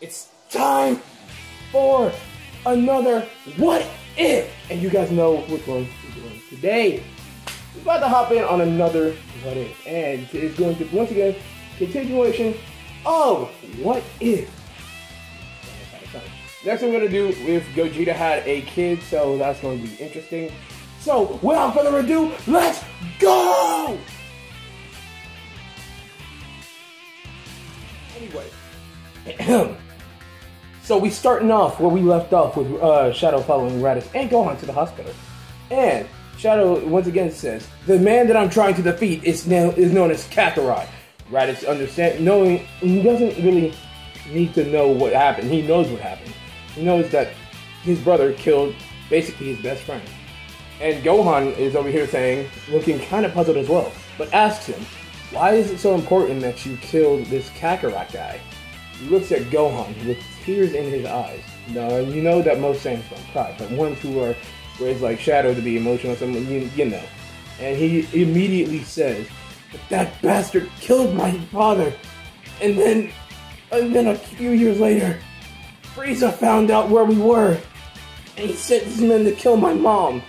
it's time for another What If? And you guys know which one we're doing today. We're about to hop in on another What If. And it's going to, once again, continuation of What If. Next, I'm going to do if Gogeta had a kid, so that's going to be interesting. So, without further ado, let's go! Anyway, so we starting off where we left off with uh, Shadow following Raditz and Gohan to the hospital, and Shadow once again says, "The man that I'm trying to defeat is now is known as Kakarot." Raditz understand knowing he doesn't really need to know what happened. He knows what happened. He knows that his brother killed basically his best friend. And Gohan is over here saying, looking kind of puzzled as well, but asks him, why is it so important that you killed this Kakarot guy? He looks at Gohan with tears in his eyes. Now, you know that most Saiyans don't cry, but ones who are raised like Shadow to be emotional, someone you, you know. And he immediately says, that bastard killed my father. And then, and then a few years later, Frieza found out where we were. And he sent his men to kill my mom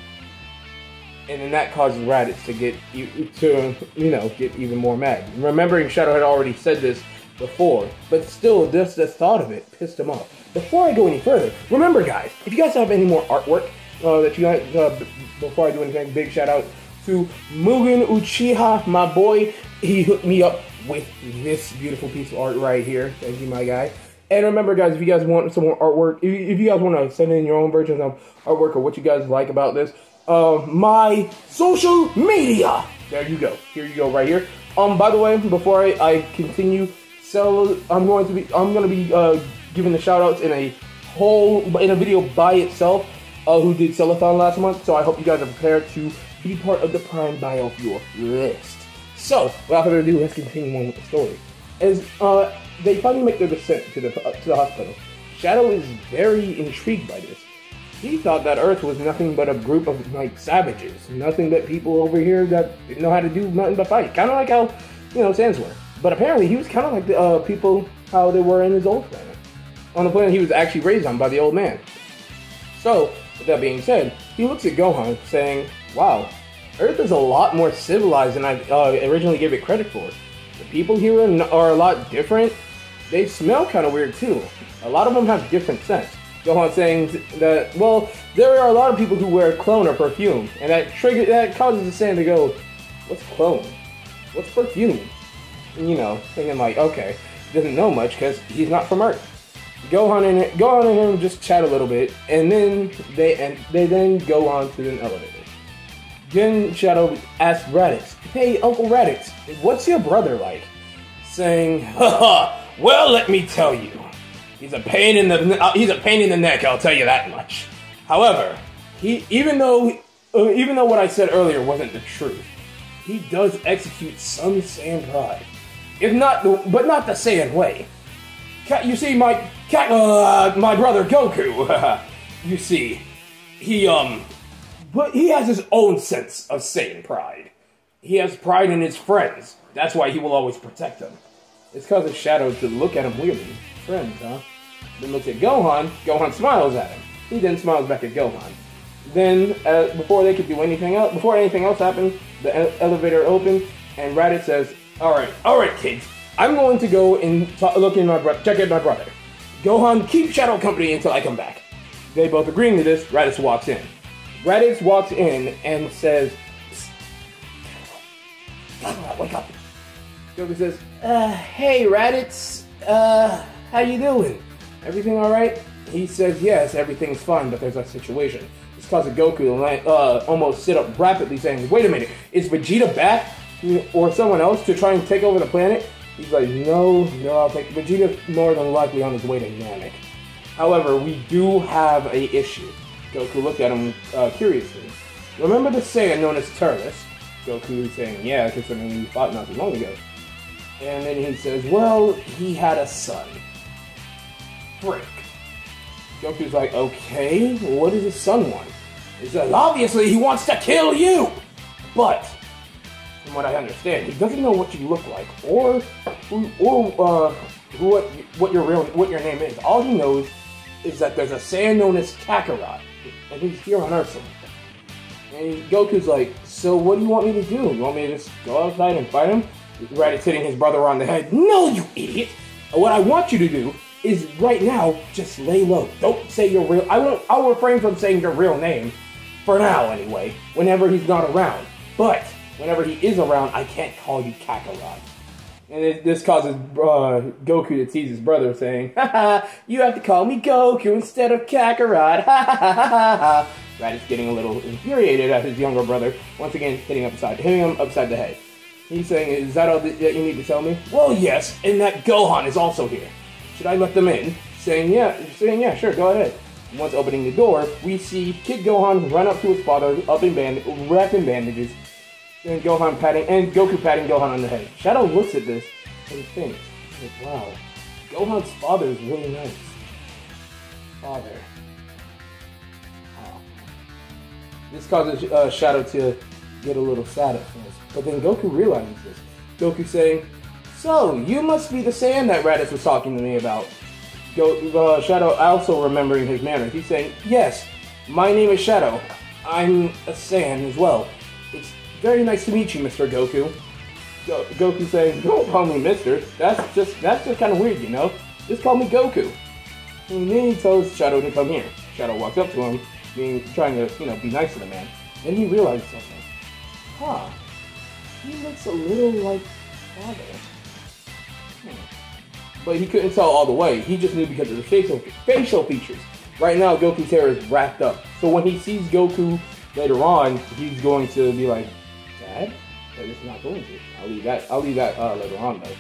and then that causes Raditz to get to you know get even more mad. Remembering Shadow had already said this before, but still, just the thought of it pissed him off. Before I go any further, remember, guys, if you guys have any more artwork uh, that you guys, uh, before I do anything, big shout out to Mugen Uchiha, my boy. He hooked me up with this beautiful piece of art right here. Thank you, my guy. And remember, guys, if you guys want some more artwork, if you guys want to send in your own versions of artwork or what you guys like about this, uh, my social media. There you go. Here you go, right here. Um, by the way, before I, I continue, so I'm going to be I'm going to be uh, giving the shout outs in a whole in a video by itself. Uh, who did Cellathon last month? So I hope you guys are prepared to be part of the Prime Biofuel list. So without further ado, let's continue on with the story. As uh, they finally make their descent to the uh, to the hospital, Shadow is very intrigued by this he thought that Earth was nothing but a group of like savages, nothing but people over here that know how to do nothing but fight. Kind of like how you know Saiyans were. But apparently, he was kind of like the uh, people how they were in his old planet, on the planet he was actually raised on by the old man. So, with that being said, he looks at Gohan, saying, "Wow, Earth is a lot more civilized than I uh, originally gave it credit for. The people here are a lot different. They smell kind of weird too. A lot of them have different scents." Gohan saying that well, there are a lot of people who wear clone or perfume, and that trigger that causes the Saiyan to go, "What's clone? What's perfume?" And, you know, thinking like, okay, doesn't know much because he's not from Earth. Gohan and Gohan and him just chat a little bit, and then they and they then go on to an elevator. Then Shadow asks Raditz, "Hey, Uncle Raditz, what's your brother like?" Saying, "Haha, well, let me tell you." He's a pain in the uh, he's a pain in the neck. I'll tell you that much. However, he even though uh, even though what I said earlier wasn't the truth, he does execute some pride, if not but not the Saiyan way. You see, my uh, my brother Goku. you see, he um, but he has his own sense of Saiyan pride. He has pride in his friends. That's why he will always protect them. It's because of Shadow to look at him weirdly friends, huh? Then looks at Gohan. Gohan smiles at him. He then smiles back at Gohan. Then, uh, before they could do anything else, before anything else happened, the elevator opens, and Raditz says, "All right, all right, kids, I'm going to go and t- look in my bro- check in my brother. Gohan, keep Shadow company until I come back." They both agreeing to this. Raditz walks in. Raditz walks in and says, "Wake up!" Goku says, uh, "Hey, Raditz, uh." How you doing? Everything alright? He says, yes, everything's fine, but there's a situation. It's causing Goku to uh, almost sit up rapidly saying, wait a minute, is Vegeta back? Or someone else to try and take over the planet? He's like, no, no, I'll take Vegeta more than likely on his way to Namek. However, we do have a issue. Goku looked at him uh, curiously. Remember the Saiyan known as Turles? Goku saying, yeah, considering we fought not too long ago. And then he says, well, he had a son frick. Goku's like, okay, what does his son want? He says, obviously he wants to kill you! But, from what I understand, he doesn't know what you look like, or, or, uh, what, what your real what your name is. All he knows is that there's a Saiyan known as Kakarot, and he's here on Earth. And Goku's like, so what do you want me to do? You want me to just go outside and fight him? Raditz hitting his brother on the head. No, you idiot! What I want you to do is right now just lay low. Don't say your real. I won't. I'll refrain from saying your real name for now, anyway. Whenever he's not around, but whenever he is around, I can't call you Kakarot. And it, this causes uh, Goku to tease his brother, saying, "Ha ha! You have to call me Goku instead of Kakarot." Ha ha ha ha ha! Raditz getting a little infuriated at his younger brother, once again hitting upside, hitting him upside the head. He's saying, "Is that all that you need to tell me?" Well, yes, and that Gohan is also here. Should I let them in? Saying, "Yeah," saying, "Yeah, sure, go ahead." Once opening the door, we see Kid Gohan run up to his father, up in band, wrapped in bandages, and Gohan patting and Goku patting Gohan on the head. Shadow looks at this and thinks, like, "Wow, Gohan's father is really nice." Father. Wow. This causes uh, Shadow to get a little sad at first, but then Goku realizes this. Goku saying, "So you must be the Saiyan that Raditz was talking to me about." Go, uh, Shadow also remembering his manner. He's saying, "Yes, my name is Shadow. I'm a Saiyan as well. It's very nice to meet you, Mr. Goku." Go- Goku saying, "Don't call me Mister. That's just that's just kind of weird, you know. Just call me Goku." And then he tells Shadow to come here. Shadow walks up to him, being trying to you know be nice to the man. And he realizes something. Huh? He looks a little like father. Hmm. But he couldn't tell all the way. He just knew because of the facial facial features. Right now, Goku's hair is wrapped up. So when he sees Goku later on, he's going to be like, "Dad," but it's not going to. I'll leave that. I'll leave that uh, later on though.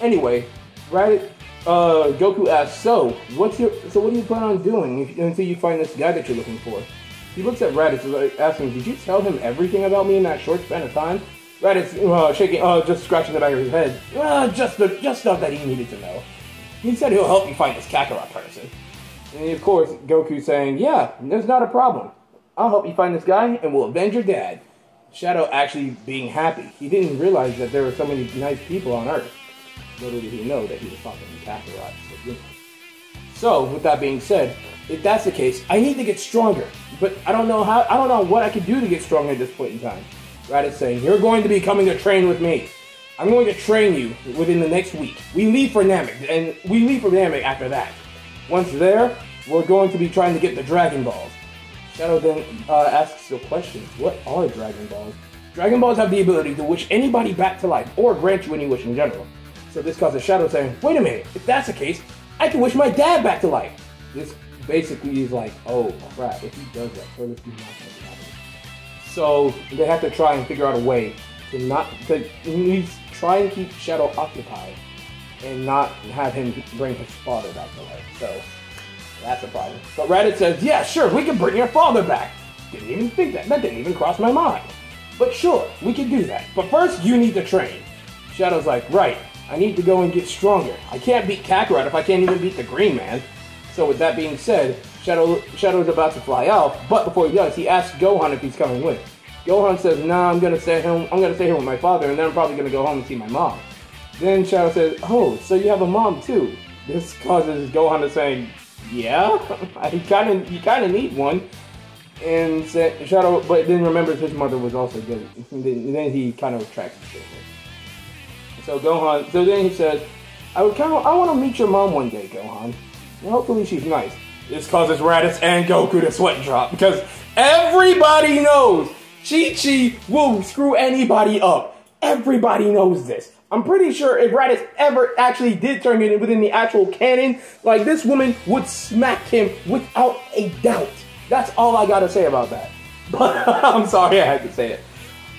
Anyway, right. Uh, Goku asks, "So, what's your so what do you plan on doing if, until you find this guy that you're looking for?" He looks at Raditz like, asking, "Did you tell him everything about me in that short span of time?" Raditz uh, shaking, uh, just scratching the back of his head. Uh, just the just stuff that he needed to know. He said he'll help you find this Kakarot person. And of course, Goku saying, "Yeah, there's not a problem. I'll help you find this guy, and we'll avenge your dad." Shadow actually being happy. He didn't realize that there were so many nice people on Earth. Little did he know that he was fucking Kakarot. So. So, with that being said, if that's the case, I need to get stronger. But I don't know how. I don't know what I can do to get stronger at this point in time. Raditz saying, "You're going to be coming to train with me. I'm going to train you within the next week. We leave for Namek, and we leave for Namek after that. Once there, we're going to be trying to get the Dragon Balls." Shadow then uh, asks the question, "What are Dragon Balls?" Dragon Balls have the ability to wish anybody back to life, or grant you any wish in general. So this causes Shadow saying, "Wait a minute! If that's the case, I can wish my dad back to life." This basically is like, "Oh crap! If he does that, Turles is not going to happy." So they have to try and figure out a way to not to try and keep Shadow occupied and not have him bring his father back to life. So that's a problem. But Raditz says, yeah, sure, we can bring your father back. Didn't even think that. That didn't even cross my mind. But sure, we can do that. But first, you need to train. Shadow's like, right, I need to go and get stronger. I can't beat Kakarot if I can't even beat the Green Man. So with that being said, Shadow Shadow's about to fly out, but before he does, he asks Gohan if he's coming with. Gohan says, "Nah, I'm gonna stay home. I'm gonna stay here with my father, and then I'm probably gonna go home and see my mom." Then Shadow says, "Oh, so you have a mom too?" This causes Gohan to say, "Yeah, I kind of, you kind of need one." And say, Shadow, but then remembers his mother was also good. And then, he kind of retracts his statement. So Gohan, so then he says, "I would kind of, I want to meet your mom one day, Gohan. And hopefully she's nice." This causes Raditz and Goku to sweat drop because everybody knows Chi Chi will screw anybody up. Everybody knows this. I'm pretty sure if Raditz ever actually did turn it within the actual canon, like this woman would smack him without a doubt. That's all I gotta say about that. But I'm sorry I had to say it.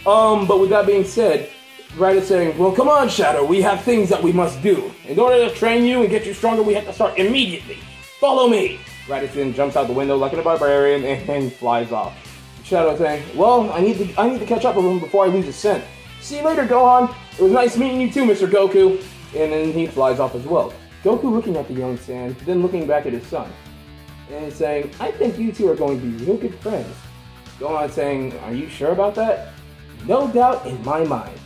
Um, but with that being said, Raditz saying, Well, come on, Shadow, we have things that we must do. In order to train you and get you stronger, we have to start immediately. Follow me. Raditz then jumps out the window like a barbarian and, and flies off. Shadow saying, Well, I need to I need to catch up with him before I lose his scent. See you later, Gohan. It was nice meeting you too, Mr. Goku. And then he flies off as well. Goku looking at the young Saiyan, then looking back at his son. And saying, I think you two are going to be real good friends. Gohan saying, Are you sure about that? No doubt in my mind.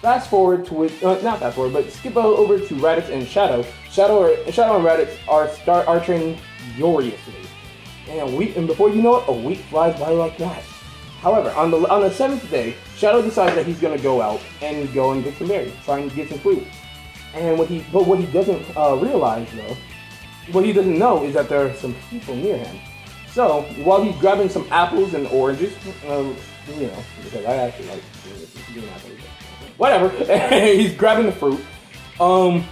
fast forward to with uh, not fast forward, but skip over to Raditz and Shadow. Shadow, are, Shadow and Raditz are start are training furiously, and a week and before you know it, a week flies by like that. However, on the on the seventh day, Shadow decides that he's gonna go out and go and get some berries, try and get some food. And what he but what he doesn't uh, realize though, what he doesn't know is that there are some people near him. So while he's grabbing some apples and oranges, um, you know, because I actually like doing apples. Whatever, he's grabbing the fruit. Um,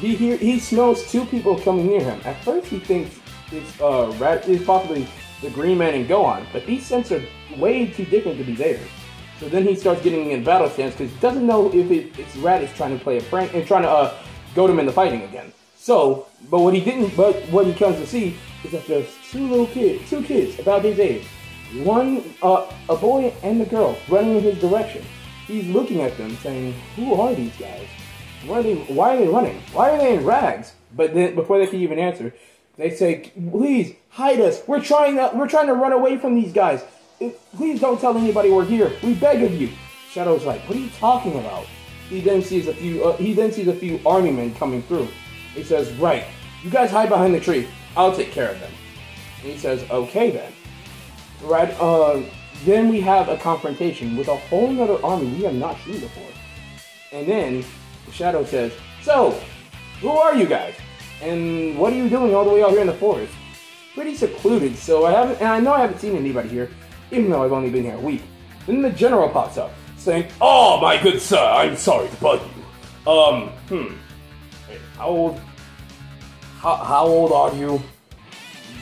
he hear, he smells two people coming near him. At first, he thinks it's uh, rat, it's possibly the Green Man and Gohan, but these scents are way too different to be there. So then he starts getting in battle stance because he doesn't know if it, it's Raditz trying to play a prank and trying to uh, goad him into fighting again. So, but what he didn't, but what he comes to see is that there's two little kids, two kids about his age, one uh, a boy and a girl running in his direction. He's looking at them, saying, "Who are these guys? Why are they? Why are they running? Why are they in rags?" But then, before they can even answer, they say, "Please hide us. We're trying to. We're trying to run away from these guys. Please don't tell anybody we're here. We beg of you." Shadow's like, "What are you talking about?" He then sees a few. Uh, he then sees a few army men coming through. He says, "Right, you guys hide behind the tree. I'll take care of them." And he says, "Okay then." Right. Uh, then we have a confrontation with a whole other army we have not seen before. And then Shadow says, "So, who are you guys? And what are you doing all the way out here in the forest?" Pretty secluded, so I haven't, and I know I haven't seen anybody here, even though I've only been here a week. Then the general pops up, saying, "Oh, my good sir, I'm sorry to bug you. Um, hmm, how old? How, how old are you?"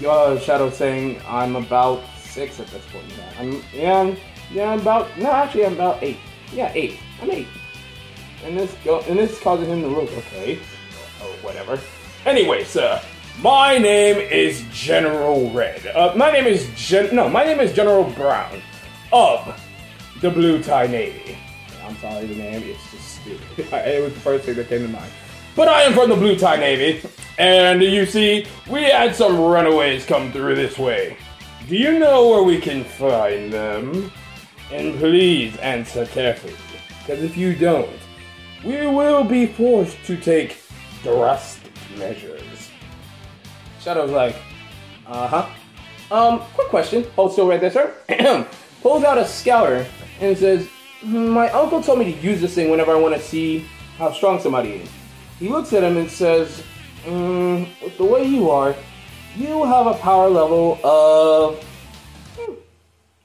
Uh, Shadow saying, "I'm about six at this point. I'm yeah, yeah, I'm about no, actually, I'm about eight. Yeah, eight. I'm eight. And this go, and this causes him to look okay, or, or whatever. Anyway, sir, my name is General Red. Uh, my name is Gen. No, my name is General Brown of the Blue Tie Navy. I'm sorry, the name is just stupid. it was the first thing that came to mind. But I am from the Blue Tie Navy, and you see, we had some runaways come through this way. Do you know where we can find them? And please answer carefully, because if you don't, we will be forced to take drastic measures. Shadow's like, uh huh. Um, quick question. Hold still right there, sir. Pulls out a scouter and says, My uncle told me to use this thing whenever I want to see how strong somebody is. He looks at him and says, mm, With the way you are, you have a power level of. Hmm,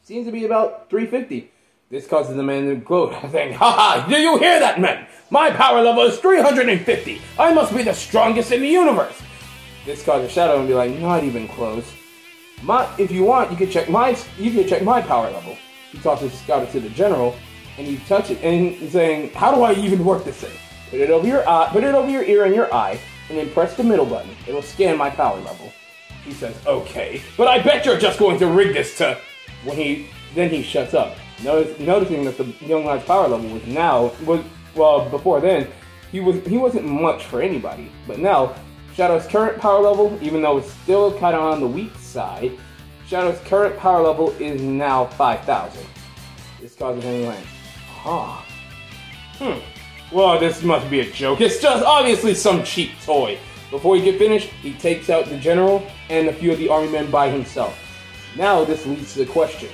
seems to be about 350. This causes the man to gloat, saying, Ha ha, do you hear that, men? My power level is 350. I must be the strongest in the universe. This causes Shadow to be like, not even close. My, if you want, you can check my, you can check my power level. He tosses scouter to the general, and you touch it, and saying, how do I even work this thing? Put it over your eye, put it over your ear and your eye, and then press the middle button. It'll scan my power level. He says, okay, but I bet you're just going to rig this to... When he, then he shuts up. Notice, noticing that the young lad's power level was now, was, well, before then, he, was, he wasn't much for anybody. But now, Shadow's current power level, even though it's still kind of on the weak side, Shadow's current power level is now 5,000. This causes him. Huh. Hmm. Well, this must be a joke. It's just obviously some cheap toy. Before he get finished, he takes out the general and a few of the army men by himself. Now this leads to the question.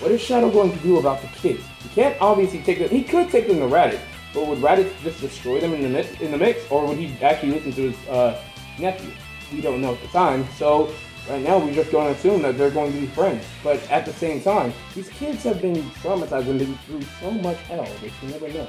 What is Shadow going to do about the kids? He can't obviously take them. He could take them to Raditz, but would Raditz just destroy them in the mix, in the mix, or would he actually listen to his uh, nephew? We don't know at the time. So right now we're just going to assume that they're going to be friends. But at the same time, these kids have been traumatized and been through so much hell that you never know.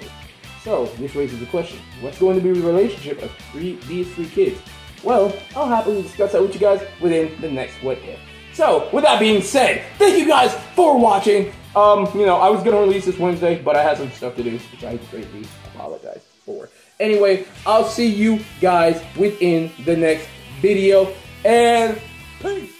So this raises the question: What's going to be the relationship of three, these three kids? Well, I'll happily discuss that with you guys within the next What If. So, with that being said, thank you guys for watching. Um, you know, I was gonna release this Wednesday, but I had some stuff to do, which I greatly apologize for. Anyway, I'll see you guys within the next video, and peace.